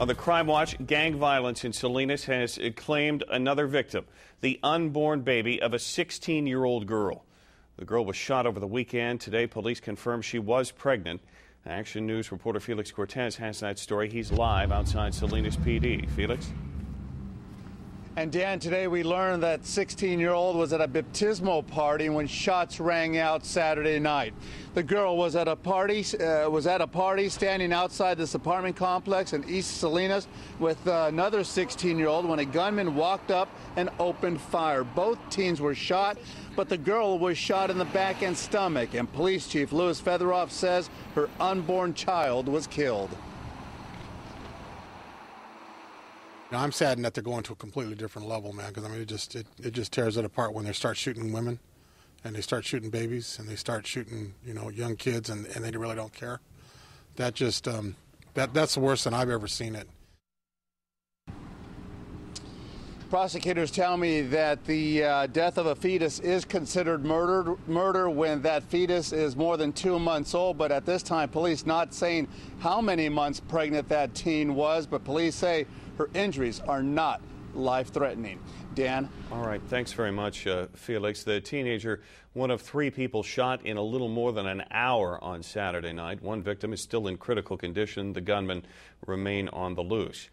On the Crime Watch, gang violence in Salinas has claimed another victim, the unborn baby of a 16 year old girl. The girl was shot over the weekend. Today, police confirmed she was pregnant. Action News reporter Felix Cortez has that story. He's live outside Salinas PD. Felix? And Dan, today we learned that 16-year-old was at a baptismal party when shots rang out Saturday night. The girl was at a party uh, was at a party standing outside this apartment complex in East Salinas with uh, another 16-year-old when a gunman walked up and opened fire. Both teens were shot, but the girl was shot in the back and stomach. And Police Chief Louis Fetherolf says her unborn child was killed. I'm saddened that they're going to a completely different level, man. Because I mean, it just it, it just tears it apart when they start shooting women, and they start shooting babies, and they start shooting you know young kids, and, and they really don't care. That just um, that that's worse than I've ever seen it. Prosecutors tell me that the uh, death of a fetus is considered murder, murder when that fetus is more than two months old. But at this time, police not saying how many months pregnant that teen was, but police say her injuries are not life threatening. Dan? All right. Thanks very much, uh, Felix. The teenager, one of three people shot in a little more than an hour on Saturday night. One victim is still in critical condition. The gunmen remain on the loose.